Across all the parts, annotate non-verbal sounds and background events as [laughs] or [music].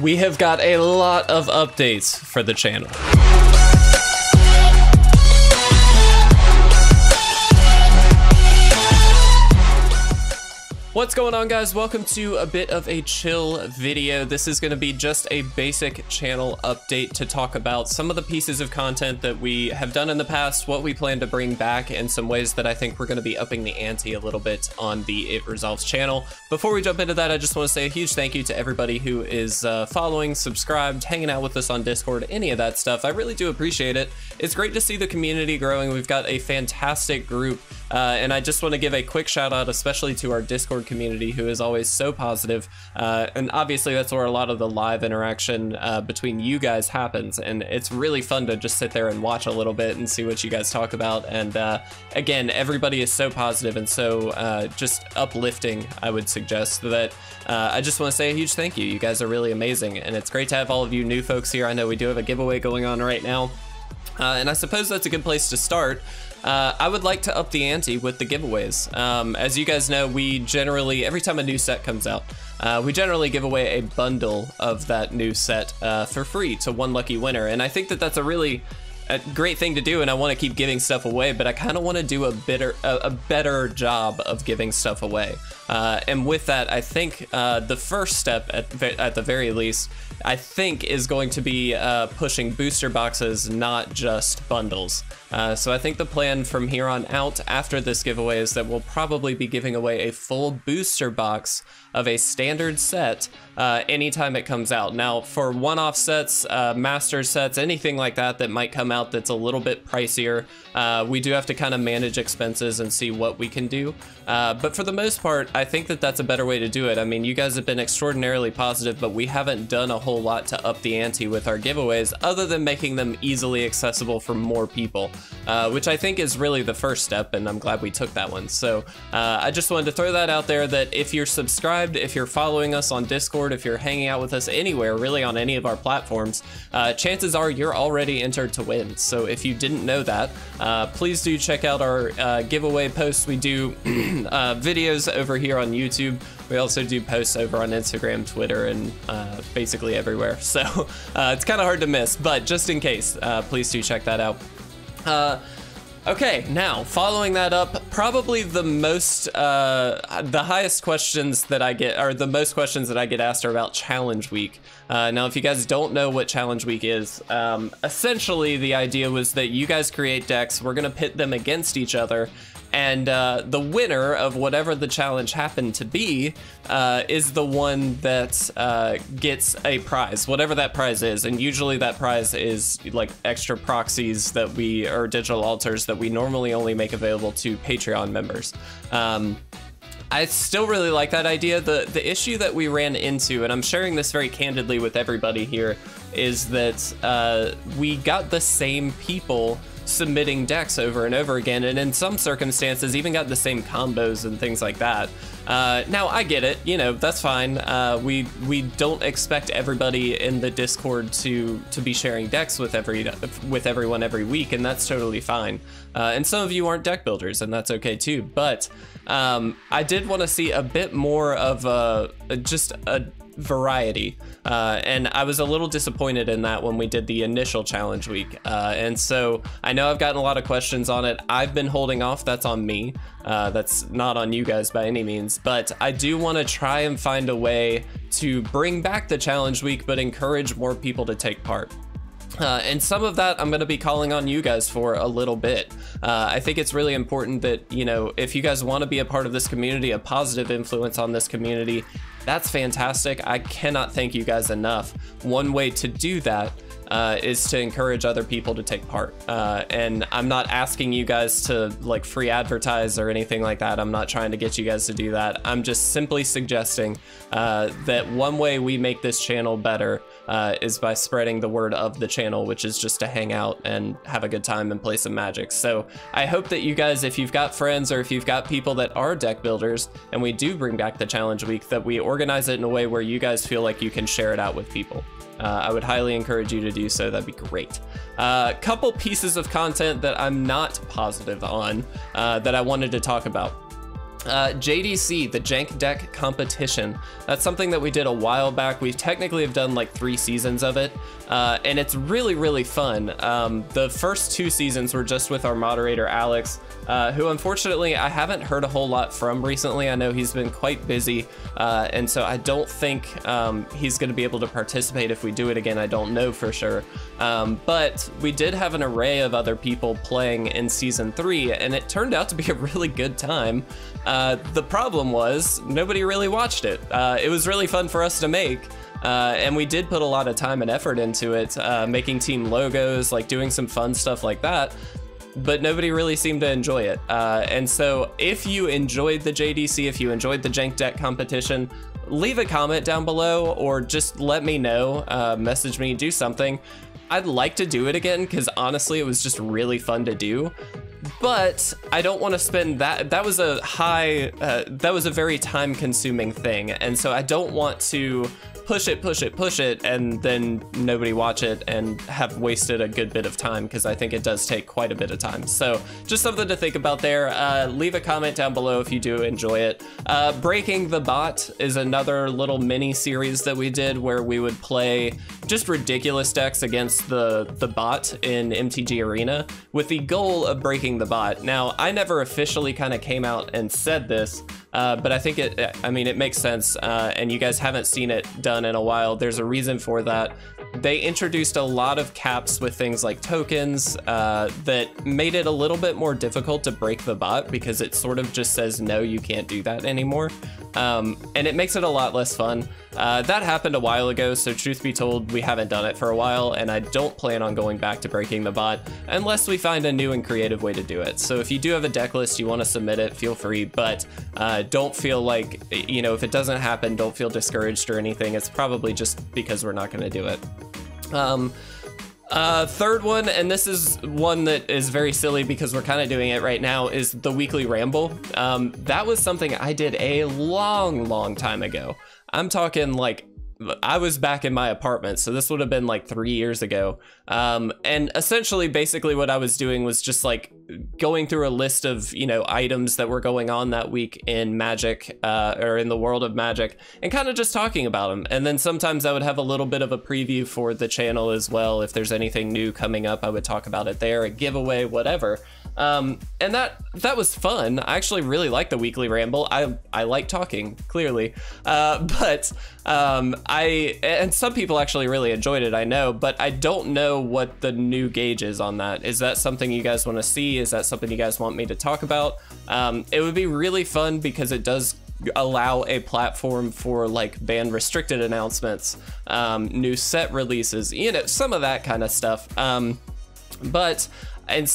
we have got a lot of updates for the channel. What's going on guys? Welcome to a bit of a chill video. This is going to be just a basic channel update to talk about some of the pieces of content that we have done in the past, what we plan to bring back, and some ways that I think we're going to be upping the ante a little bit on the It Resolves channel. Before we jump into that, I just want to say a huge thank you to everybody who is uh, following, subscribed, hanging out with us on Discord, any of that stuff. I really do appreciate it. It's great to see the community growing. We've got a fantastic group, uh, and I just want to give a quick shout out, especially to our Discord community who is always so positive. Uh, and obviously, that's where a lot of the live interaction uh, between you guys happens. And it's really fun to just sit there and watch a little bit and see what you guys talk about. And uh, again, everybody is so positive and so uh, just uplifting, I would suggest, that uh, I just want to say a huge thank you. You guys are really amazing. And it's great to have all of you new folks here. I know we do have a giveaway going on right now. Uh, and I suppose that's a good place to start. Uh, I would like to up the ante with the giveaways. Um, as you guys know, we generally, every time a new set comes out, uh, we generally give away a bundle of that new set uh, for free to one lucky winner. And I think that that's a really a great thing to do and I want to keep giving stuff away, but I kind of want to do a better a, a, better job of giving stuff away. Uh, and with that, I think uh, the first step, at, at the very least, I think is going to be uh, pushing booster boxes, not just bundles. Uh, so I think the plan from here on out after this giveaway is that we'll probably be giving away a full booster box of a standard set uh, anytime it comes out. Now, for one-off sets, uh, master sets, anything like that that might come out that's a little bit pricier, uh, we do have to kind of manage expenses and see what we can do. Uh, but for the most part, I think that that's a better way to do it. I mean, you guys have been extraordinarily positive, but we haven't done a whole lot to up the ante with our giveaways other than making them easily accessible for more people, uh, which I think is really the first step, and I'm glad we took that one. So uh, I just wanted to throw that out there that if you're subscribed, if you're following us on Discord, if you're hanging out with us anywhere, really on any of our platforms, uh, chances are you're already entered to win. So if you didn't know that, uh, please do check out our uh, giveaway posts. We do [clears throat] uh, videos over here on YouTube. We also do posts over on Instagram, Twitter, and uh, basically everywhere. [laughs] So uh, it's kind of hard to miss, but just in case, please do check that out. Okay, now following that up, probably the most, uh, the highest questions that I get, or the most questions that I get asked are about Challenge Week. Uh, now, if you guys don't know what Challenge Week is, um, essentially the idea was that you guys create decks, we're gonna pit them against each other, and uh, the winner of whatever the challenge happened to be uh, is the one that uh, gets a prize, whatever that prize is. And usually that prize is like extra proxies that we, or digital alters that we normally only make available to Patreon members. Um, I still really like that idea. The the issue that we ran into, and I'm sharing this very candidly with everybody here, is that uh, we got the same people submitting decks over and over again, and in some circumstances, even got the same combos and things like that. Uh, now I get it, you know that's fine. Uh, we we don't expect everybody in the Discord to to be sharing decks with every with everyone every week, and that's totally fine. Uh, and some of you aren't deck builders, and that's okay too. But um, I did want to see a bit more of a just a variety. Uh, and I was a little disappointed in that when we did the initial challenge week. Uh, and so I know I've gotten a lot of questions on it. I've been holding off. That's on me. Uh, that's not on you guys by any means. But I do want to try and find a way to bring back the challenge week, but encourage more people to take part. Uh, and some of that I'm going to be calling on you guys for a little bit. Uh, I think it's really important that, you know, if you guys want to be a part of this community, a positive influence on this community, that's fantastic. I cannot thank you guys enough. One way to do that uh, is to encourage other people to take part. Uh, and I'm not asking you guys to like free advertise or anything like that. I'm not trying to get you guys to do that. I'm just simply suggesting uh, that one way we make this channel better uh, is by spreading the word of the channel, which is just to hang out and have a good time and play some magic. So I hope that you guys, if you've got friends or if you've got people that are deck builders and we do bring back the challenge week, that we organize it in a way where you guys feel like you can share it out with people. Uh, I would highly encourage you to do so. That'd be great. A uh, couple pieces of content that I'm not positive on uh, that I wanted to talk about. Uh, JDC, the Jank Deck competition. That's something that we did a while back. We technically have done like three seasons of it, uh, and it's really, really fun. Um, the first two seasons were just with our moderator, Alex, uh, who unfortunately I haven't heard a whole lot from recently. I know he's been quite busy, uh, and so I don't think um, he's going to be able to participate if we do it again. I don't know for sure. Um, but we did have an array of other people playing in season three, and it turned out to be [laughs] a really good time. Uh, the problem was nobody really watched it. Uh, it was really fun for us to make. Uh, and we did put a lot of time and effort into it, uh, making team logos, like doing some fun stuff like that. But nobody really seemed to enjoy it. Uh, and so, if you enjoyed the JDC, if you enjoyed the Jank Deck competition, leave a comment down below or just let me know, uh, message me, do something. I'd like to do it again because honestly, it was just really fun to do but I don't want to spend that. That was a high, uh, that was a very time consuming thing. And so I don't want to push it, push it, push it, and then nobody watch it and have wasted a good bit of time because I think it does take quite a bit of time. So just something to think about there. Uh, leave a comment down below if you do enjoy it. Uh, Breaking the Bot is another little mini series that we did where we would play just ridiculous decks against the, the bot in MTG Arena with the goal of breaking the bot. Now, I never officially kind of came out and said this, uh, but I think it, I mean, it makes sense, uh, and you guys haven't seen it done in a while. There's a reason for that. They introduced a lot of caps with things like tokens uh, that made it a little bit more difficult to break the bot because it sort of just says, no, you can't do that anymore. Um, and it makes it a lot less fun. Uh, that happened a while ago, so truth be told, we haven't done it for a while, and I don't plan on going back to breaking the bot unless we find a new and creative way to do it. So if you do have a deck list, you want to submit it, feel free, but uh, don't feel like, you know, if it doesn't happen, don't feel discouraged or anything. It's probably just because we're not going to do it. Um, uh, third one, and this is one that is very silly because we're kind of doing it right now, is the weekly ramble. Um, that was something I did a long, long time ago. I'm talking like I was back in my apartment, so this would have been like three years ago. Um, and essentially, basically, what I was doing was just like going through a list of you know items that were going on that week in Magic uh, or in the world of Magic, and kind of just talking about them. And then sometimes I would have a little bit of a preview for the channel as well. If there's anything new coming up, I would talk about it there, a giveaway, whatever. Um, and that that was fun. I actually really like the weekly ramble. I I like talking clearly, uh, [laughs] but um, I and some people actually really enjoyed it. I know, but I don't know what the new gauge is on that. Is that something you guys want to see? Is that something you guys want me to talk about? Um, it would be really fun because it does allow a platform for like banned restricted announcements, um, new set releases, you know, some of that kind of stuff. Um, but and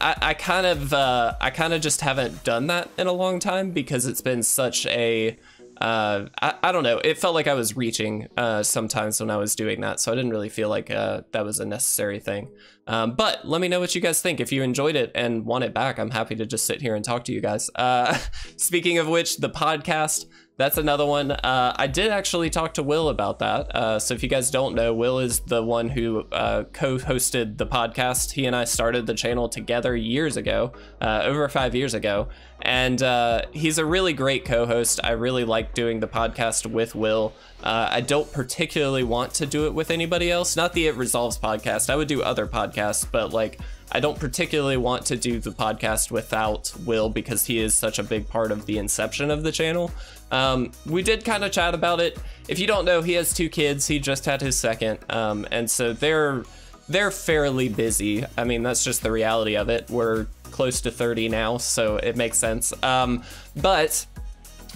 I, I kind of uh, I kind of just haven't done that in a long time because it's been such a uh, I, I don't know. It felt like I was reaching uh, sometimes when I was doing that, so I didn't really feel like uh, that was a necessary thing. Um, but let me know what you guys think. If you enjoyed it and want it back, I'm happy to just sit here and talk to you guys. Uh, [laughs] speaking of which, the podcast that's another one. Uh, I did actually talk to Will about that. Uh, so if you guys don't know, Will is the one who uh, co-hosted the podcast. He and I started the channel together years ago, uh, over five years ago, and uh, he's a really great co-host. I really like doing the podcast with Will. Uh, I don't particularly want to do it with anybody else. Not the It Resolves podcast. I would do other podcasts, but like I don't particularly want to do the podcast without Will because he is such a big part of the inception of the channel. Um, we did kind of chat about it. If you don't know, he has two kids. He just had his second, um, and so they're they're fairly busy. I mean, that's just the reality of it. We're close to 30 now, so it makes sense. Um, but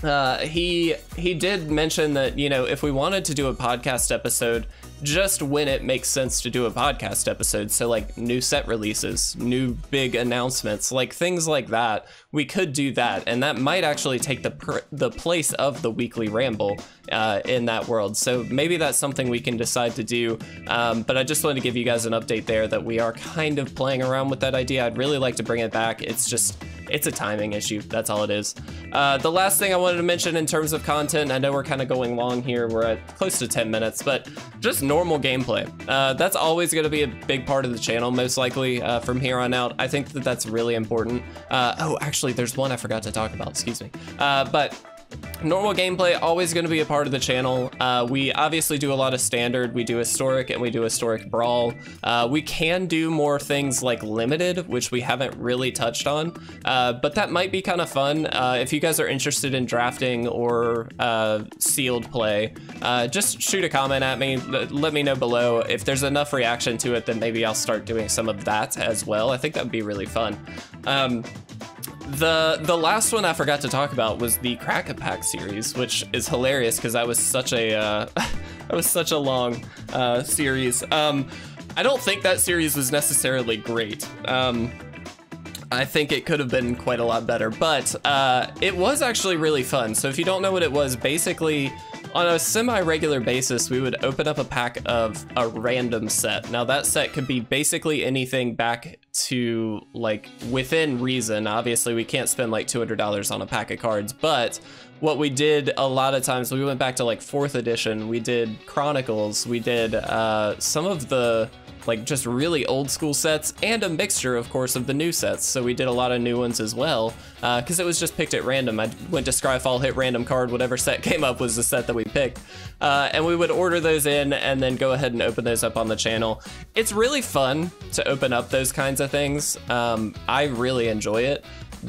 uh, he he did mention that you know if we wanted to do a podcast episode just when it makes sense to do a podcast episode. So, like new set releases, new big announcements, like things like that. We could do that, and that might actually take the the place of the weekly ramble uh, in that world. So maybe that's something we can decide to do. Um, but I just wanted to give you guys an update there that we are kind of playing around with that idea. I'd really like to bring it back. It's just it's a timing issue. That's all it is. Uh, the last thing I wanted to mention in terms of content, I know we're kind of going long here. We're at close to 10 minutes, but just normal gameplay. Uh, that's always going to be a big part of the channel, most likely uh, from here on out. I think that that's really important. Uh, oh, actually, there's one I forgot to talk about. Excuse me. Uh, but Normal gameplay always going to be a part of the channel. Uh, we obviously do a lot of standard. We do historic and we do historic brawl. Uh, we can do more things like limited, which we haven't really touched on, uh, but that might be kind of fun. Uh, if you guys are interested in drafting or uh, sealed play, uh, just shoot a comment at me. Let me know below. If there's enough reaction to it, then maybe I'll start doing some of that as well. I think that would be really fun. Um, the the last one I forgot to talk about was the Crack a Pack series, which is hilarious because that was such a uh, [laughs] that was such a long uh, series. Um, I don't think that series was necessarily great. Um, I think it could have been quite a lot better, but uh, it was actually really fun. So if you don't know what it was, basically on a semi-regular basis, we would open up a pack of a random set. Now that set could be basically anything back to like within reason. Obviously we can't spend like $200 on a pack of cards, but what we did a lot of times, we went back to like fourth edition, we did Chronicles, we did uh, some of the like just really old school sets and a mixture, of course, of the new sets. So we did a lot of new ones as well because uh, it was just picked at random. I went to Scryfall, hit random card, whatever set [laughs] came up was the set that we picked. Uh, and we would order those in and then go ahead and open those up on the channel. It's really fun to open up those kinds of things. Um, I really enjoy it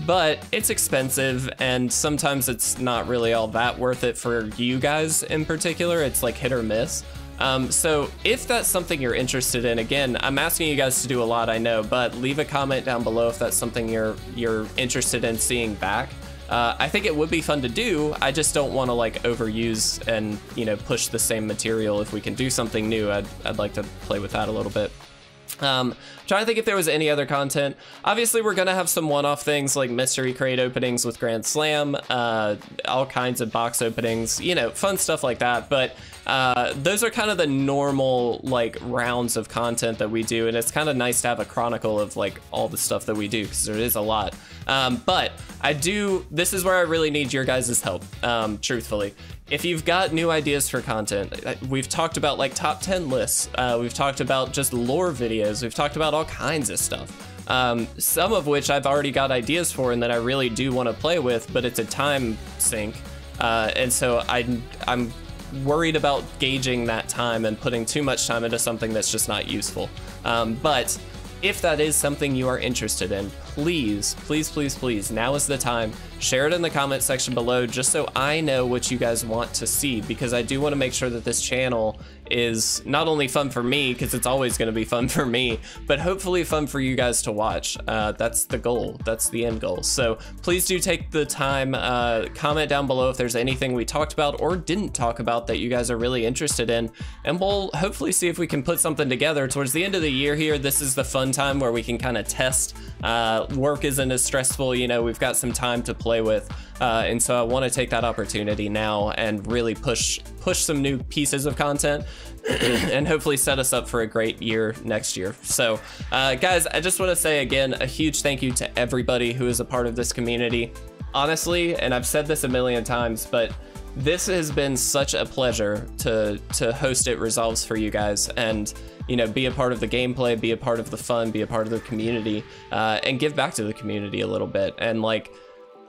but it's expensive and sometimes it's not really all that worth it for you guys in particular. It's like hit or miss. Um, so if that's something you're interested in, again, I'm asking you guys to do a lot, I know, but leave a comment down below if that's something you're you're interested in seeing back. Uh, I think it would be fun to do. I just don't want to like overuse and you know push the same material. If we can do something new, I'd I'd like to play with that a little bit. Um, trying to think if there was any other content. Obviously, we're gonna have some one-off things like mystery crate openings with Grand Slam, uh, all kinds of box openings, you know, fun stuff like that. But uh, those are kind of the normal like rounds of content that we do, and it's kind of nice to have a chronicle of like all the stuff that we do because there is a lot. Um, but I do. This is where I really need your guys' help. Um, truthfully, if you've got new ideas for content, we've talked about like top 10 lists. Uh, we've talked about just lore videos. We've talked about all kinds of stuff. Um, some of which I've already got ideas for and that I really do want to play with, but it's a time sink. Uh, and so I, I'm worried about gauging that time and putting too much time into something that's just not useful. Um, but if that is something you are interested in, please, please, please, please, now is the time. Share it in the comment section below just so I know what you guys want to see because I do want to make sure that this channel is not only fun for me, because it's always going to be fun for me, but hopefully fun for you guys to watch. Uh, that's the goal. That's the end goal. So please do take the time, uh, comment down below if there's anything we talked about or didn't talk about that you guys are really interested in, and we'll hopefully see if we can put something together towards the end of the year here. This is the fun time where we can kind of test. Uh, work isn't as stressful, you know, we've got some time to play with. Uh, and so I want to take that opportunity now and really push push some new pieces of content [clears throat] and hopefully set us up for a great year next year. So uh, guys, I just want to say again, a huge thank you to everybody who is a part of this community. Honestly, and I've said this a million times, but this has been such a pleasure to to host it resolves for you guys and you know be a part of the gameplay be a part of the fun be a part of the community uh, and give back to the community a little bit. And like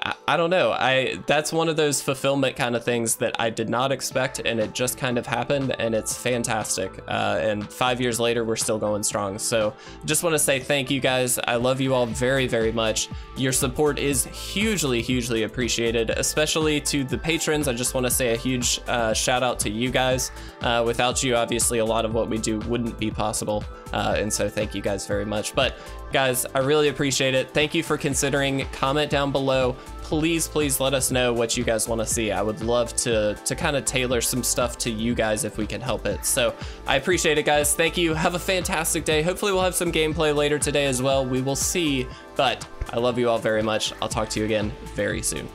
I, don't know. I that's one of those fulfillment kind of things that I did not expect, and it just kind of happened, and it's fantastic. Uh, and five years later, we're still going strong. So just want to say thank you guys. I love you all very, very much. Your support is hugely, hugely appreciated, especially to the patrons. I just want to say a huge uh, shout out to you guys. Uh, without you, obviously, a lot of what we do wouldn't be possible. Uh, and so thank you guys very much. But guys, I really appreciate it. Thank you for considering. Comment down below please, please let us know what you guys want to see. I would love to, to kind of tailor some stuff to you guys if we can help it. So I appreciate it, guys. Thank you. Have a fantastic day. Hopefully we'll have some gameplay later today as well. We will see, but I love you all very much. I'll talk to you again very soon.